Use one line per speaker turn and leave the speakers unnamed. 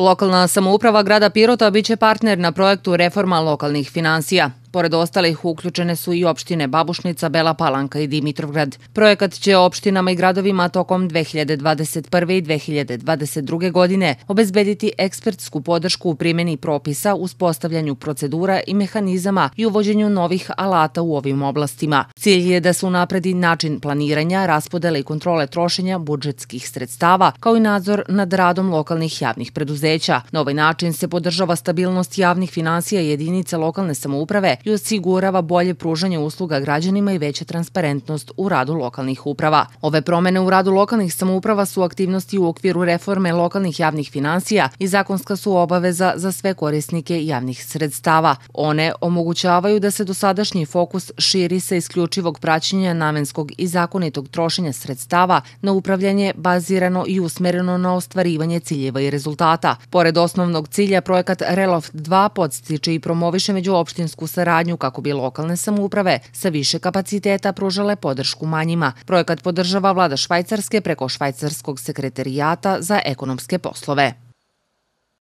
Lokalna samouprava grada Pirota biće partner na projektu reforma lokalnih financija. Pored ostalih, uključene su i opštine Babušnica, Bela Palanka i Dimitrovgrad. Projekat će opštinama i gradovima tokom 2021. i 2022. godine obezbediti ekspertsku podršku u primjeni propisa, uspostavljanju procedura i mehanizama i uvođenju novih alata u ovim oblastima. Cilj je da se unapredi način planiranja, raspodele i kontrole trošenja budžetskih sredstava, kao i nadzor nad radom lokalnih javnih preduzeća. Na ovaj način se podržava stabilnost javnih financija jedinica lokalne samouprave i osigurava bolje pružanje usluga građanima i veća transparentnost u radu lokalnih uprava. Ove promene u radu lokalnih samouprava su aktivnosti u okviru reforme lokalnih javnih financija i zakonska su obaveza za sve korisnike javnih sredstava. One omogućavaju da se dosadašnji fokus širi sa isključivog praćenja namenskog i zakonitog trošenja sredstava na upravljanje bazirano i usmereno na ostvarivanje ciljeva i rezultata. Pored osnovnog cilja, projekat Reloft 2 podstiče i promoviše međuopštinsku saradnju saradnju kako bi lokalne samouprave sa više kapaciteta pružale podršku manjima. Projekat podržava vlada Švajcarske preko Švajcarskog sekretarijata za ekonomske poslove.